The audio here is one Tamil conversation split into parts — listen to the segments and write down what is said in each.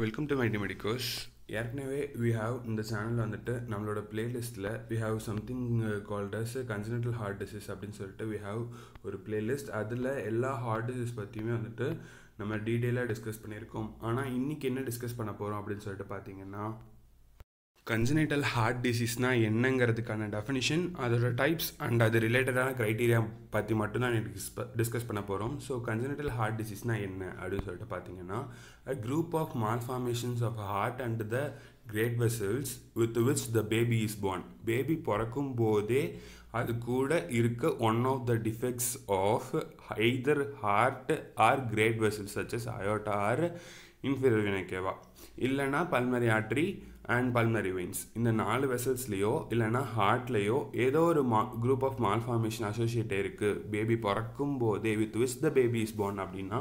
வெல்கம் டு மைடி மெடிக்கோஸ் ஏற்கனவே வி ஹாவ் இந்த சேனலில் வந்துட்டு நம்மளோட பிளேலிஸ்ட்டில் we have something called as heart disease அப்படின்னு சொல்லிட்டு வி ஹாவ் ஒரு பிளேலிஸ்ட் அதில் எல்லா ஹார்ட் டிசீஸ் பற்றியுமே வந்துட்டு நம்ம டீட்டெயிலாக டிஸ்கஸ் பண்ணியிருக்கோம். ஆனால் இன்றைக்கி என்ன டிஸ்கஸ் பண்ண போகிறோம் அப்படின்னு சொல்லிட்டு பார்த்தீங்கன்னா கன்ஜினேட்டல் ஹார்ட் டிசீஸ்னால் என்னங்கிறதுக்கான டெஃபினிஷன் அதோட டைப்ஸ் அண்ட் அது ரிலேட்டடான க்ரைட்டீரியா பற்றி மட்டும்தான் எனக்கு டிஸ்கஸ் பண்ண போகிறோம் ஸோ கன்ஜினேட்டல் ஹார்ட் டிசீஸ்னால் என்ன அப்படின்னு சொல்லிட்டு பார்த்தீங்கன்னா a group of malformations of heart and the great vessels with which the baby is born baby பிறக்கும் போதே அது கூட இருக்க one of the defects of either heart or great vessels such as aorta or inferior vena cava இல்லைனா pulmonary artery and pulmonary veins இந்த நாலு வெசல்ஸ்லேயோ இல்லைனா ஹார்ட்லேயோ ஏதோ ஒரு மா குரூப் ஆஃப் மால்ஃபார்மேஷன் அசோசியேட் இருக்குது பேபி பிறக்கும் போதே with which the baby is born அப்படின்னா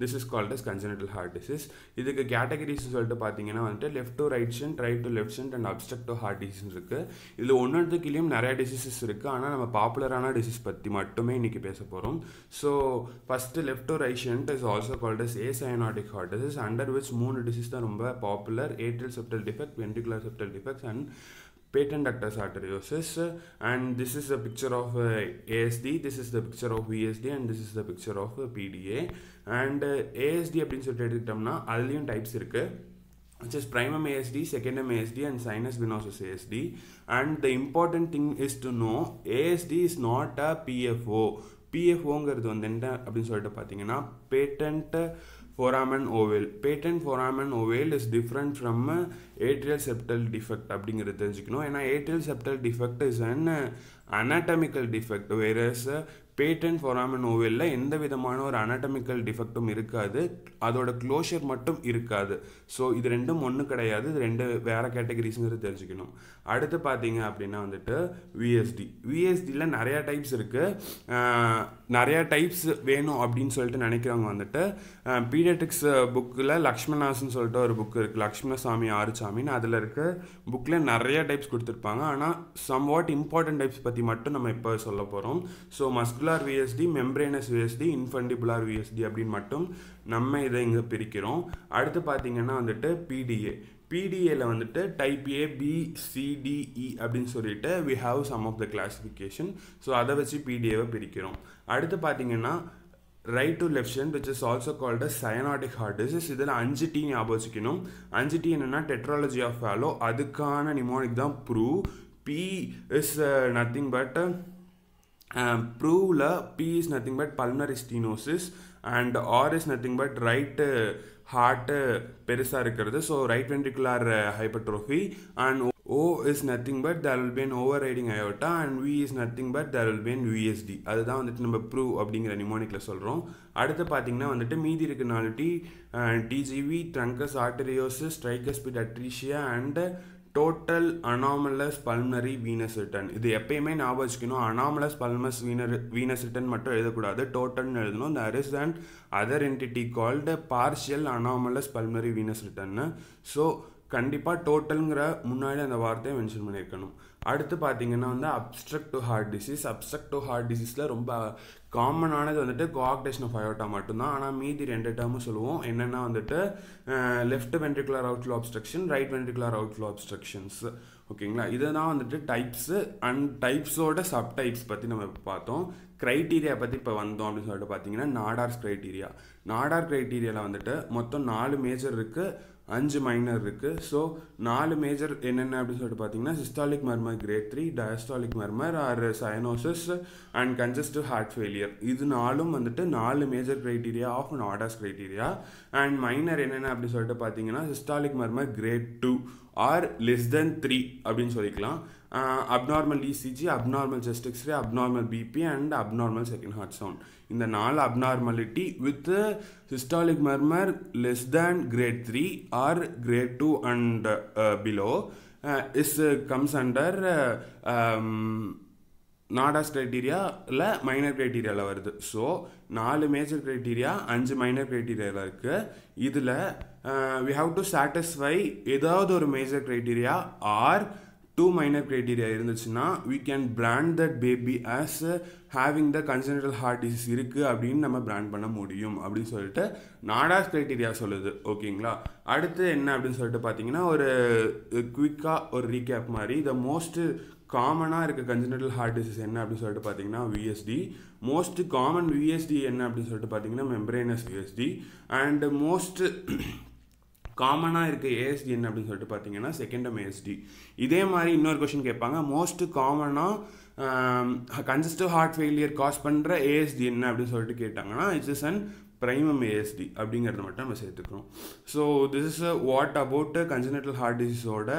this is called as congenital heart disease இதுக்கு கேட்டகரிஸ் சொல்லிட்டு பார்த்தீங்கன்னா வந்துட்டு left to right shunt right to left shunt and obstructive heart disease இருக்குது இதில் ஒன்றுத்துக்கிலையும் நிறைய டிசீசஸ் இருக்குது ஆனால் நம்ம பாப்புலரான டிசீஸ் பற்றி மட்டுமே இன்றைக்கி பேச போகிறோம் so first left to right shunt is also called as acyanotic heart disease under which மூணு டிசீஸ் தான் ரொம்ப popular atrial septal defect ventricular septal defects and patent ductus arteriosus and this is the picture of uh, ASD this is the picture of VSD and this is the picture of uh, PDA and uh, ASD அப்படின்னு சொல்லிட்டு எடுத்துக்கிட்டோம்னா அதுலேயும் டைப்ஸ் இருக்குது which is primum ASD, secondum ASD and sinus venosus ASD and the important thing is to know ASD is not a PFO பிஎஃப்ஓங்கிறது வந்து என்ன அப்படின்னு சொல்லிட்டு பார்த்தீங்கன்னா patent foramen ovale patent foramen ovale is different from atrial septal defect அப்படிங்கிறது தெரிஞ்சுக்கணும். ஏன்னா atrial septal defect is an anatomical defect whereas patent foramen ஓவலில் எந்த விதமான ஒரு அனாட்டமிக்கல் டிஃபெக்டும் இருக்காது. அதோட க்ளோஷர் மட்டும் இருக்காது. ஸோ இது ரெண்டும் ஒன்று கிடையாது. இது ரெண்டு வேறு கேட்டகரிஸுங்கிறது தெரிஞ்சுக்கணும். அடுத்து பார்த்தீங்க அப்படின்னா வந்துட்டு விஎஸ்டி விஎஸ்டியில் நிறையா டைப்ஸ் இருக்குது நிறையா டைப்ஸ் வேணும் அப்படின்னு சொல்லிட்டு நினைக்கிறவங்க வந்துட்டு பீடியாட்ரிக்ஸ் புக்கில் லக்ஷ்மணாஸ்ன்னு சொல்லிட்டு ஒரு புக் இருக்குது லக்ஷ்மணசாமி ஆறுசாமின்னு அதில் இருக்க புக்கில் நிறைய டைப்ஸ் கொடுத்துருப்பாங்க. ஆனால் சம் வாட் இம்பார்ட்டன்ட் டைப்ஸ் பற்றி மட்டும் நம்ம இப்போ சொல்ல போகிறோம் so muscular VSD membranous VSD infundibular VSD அப்படின்னு மட்டும் நம்ம இதை இங்கே பிரிக்கிறோம். அடுத்து பார்த்திங்கன்னா வந்துட்டு பிடிஏ பிடிஏல வந்துட்டு டைப் ஏ பி சிடிஇ அப்படின்னு சொல்லிட்டு we have some of the classification so அதை வச்சு பிடிஏவை பிரிக்கிறோம். அடுத்து பார்த்தீங்கன்னா right to left hand which is also called cyanotic heart disease இதில் அஞ்சு டீ ஞாபகம் வச்சுக்கணும். அஞ்சு டீ என்னென்னா டெட்ராலஜி ஆஃப் ஃபேலோ அதுக்கான நிமோனிக் தான் PROV. P is nothing but ப்ரூவில் P is nothing but pulmonary stenosis and R is nothing but right heart பெருசாக இருக்கிறது. So right ventricular hypertrophy and O is nothing but there will be overriding aorta and V is nothing but there will be VSD அதுதான் வந்துட்டு நம்ம ப்ரூவ் அப்படிங்கிற நிமோனிக்கில் சொல்கிறோம் அடுத்து பார்த்தீங்கன்னா வந்துட்டு மீதி இருக்க நாலு T TGV truncus arteriosus tricuspid atresia and total anomalous pulmonary venous return இது எப்பயுமே ஞாபகம் வச்சுக்கணும். Anomalous pulmonary venous venous return மட்டும் எழுதக்கூடாது. டோட்டல்னு எழுதணும். There is and other entity called partial anomalous pulmonary venous ரிட்டன்னு so கண்டிப்பாக டோட்டலுங்கிற முன்னாடி அந்த வார்த்தையை மென்ஷன் பண்ணியிருக்கணும். அடுத்து பார்த்தீங்கன்னா வந்து obstructive heart disease obstructive heart டிசீஸில் ரொம்ப காமனானது வந்துட்டு கோஆக்டேஷன் ஆஃப் அயோட்டா மட்டும்தான். ஆனால் மீதி ரெண்டு டேர்மும் சொல்லுவோம். என்னென்னா வந்துட்டு left ventricular outflow obstruction right ventricular outflow obstructions ஓகேங்களா? இதுதான் வந்துட்டு டைப்ஸு அண்ட் டைப்ஸோட சப் டைப்ஸ் பற்றி நம்ம பார்த்தோம். க்ரைட்டீரியா பற்றி இப்போ வந்தோம் அப்படின்னு சொல்லிட்டு பார்த்தீங்கன்னா நாடார்ஸ் க்ரைட்டீரியா நாடார் க்ரைட்டீரியாவில் வந்துட்டு மொத்தம் நாலு மேஜர் இருக்குது அஞ்சு மைனர் இருக்குது ஸோ நாலு மேஜர் என்னென்ன அப்படின்னு சொல்லிட்டு பார்த்தீங்கன்னா systolic murmur grade three diastolic murmur or cyanosis and congestive heart failure இது நாலும் வந்துட்டு நாலு major criteria of an orders criteria and minor என்னென்ன அப்படின்னு சொல்லிட்டு பார்த்தீங்கன்னா systolic murmur grade two or less then three அப்படின்னு சொல்லிக்கலாம். Abnormal ECG abnormal chest X-ray abnormal BP and abnormal second heart sound இந்த நாலு abnormality with systolic murmur less than grade three or grade two and below is comes under Nadas க்ரைட்டீரியாவில் minor க்ரைட்டீரியாவில் வருது. ஸோ நாலு மேஜர் க்ரைட்டீரியா அஞ்சு மைனர் க்ரைட்டீரியாவில் இருக்குது இதில் வி ஹாவ் டு சாட்டிஸ்ஃபை ஏதாவது ஒரு major criteria or two minor criteria இருந்துச்சுன்னா we can brand that baby as having the congenital heart disease இருக்குது அப்படின்னு நம்ம பிராண்ட் பண்ண முடியும் அப்படின்னு சொல்லிட்டு நாடாஸ் க்ரைட்டீரியா சொல்லுது. ஓகேங்களா? அடுத்து என்ன அப்படின்னு சொல்லிட்டு பார்த்தீங்கன்னா ஒரு uh, குவிக்காக ஒரு ரீகேப் மாதிரி த மோஸ்ட் காமனாக இருக்க கன்ஜெனிட்டல் ஹார்ட் டிசீஸ் என்ன அப்படின்னு சொல்லிட்டு பார்த்தீங்கன்னா விஎஸ்டி மோஸ்ட் காமன் விஎஸ்டி என்ன அப்படின்னு சொல்லிட்டு பார்த்தீங்கன்னா மெம்பரேனஸ் விஎஸ்டி அண்ட் மோஸ்ட் காமனாக இருக்க ஏஎஸ்டி என்ன அப்படின்னு சொல்லிட்டு பார்த்தீங்கன்னா செகண்டம் ஏஎஸ்டி இதே மாதிரி இன்னொரு கொஷின் கேட்பாங்க மோஸ்ட் காமனாக கன்ஜஸ்டிவ் ஹார்ட் ஃபெயிலியர் காஸ் பண்ணுற ஏஎஸ்டி என்ன அப்படின்னு சொல்லிட்டு கேட்டாங்கன்னா it's is an primum ASD அப்படிங்கிறத மட்டும் நம்ம சேர்த்துக்கிறோம் so this is a what about congenital heart டிசீஸோட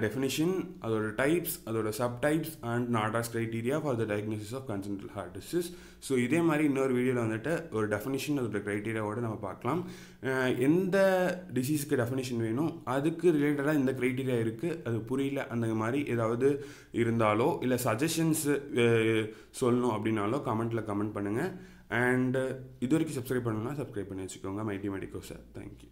definition அதோட டைப்ஸ் அதோட sub types and Nadas criteria for the diagnosis of congenital heart disease so இதே மாதிரி இன்னொரு வீடியோவில் வந்துட்டு ஒரு டெஃபினிஷன் அதோட க்ரைட்டீரியாவோட நம்ம பார்க்கலாம். எந்த டிசீஸ்க்கு டெஃபினிஷன் வேணும் அதுக்கு ரிலேட்டடாக இந்த க்ரைட்டீரியா இருக்குது அது புரியல அந்த மாதிரி ஏதாவது இருந்தாலோ இல்லை சஜஷன்ஸ் சொல்லணும் அப்படின்னாலோ கமெண்ட்டில் கமெண்ட் பண்ணுங்கள் அண்டு uh, இது வரைக்கும் சப்ஸ்கிரைப் பண்ணணும்னா சப்ஸ்கிரைப் பண்ணி வச்சுக்கோங்க மைடி மெடிக்கோ சார் தேங்க்யூ